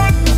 Bye.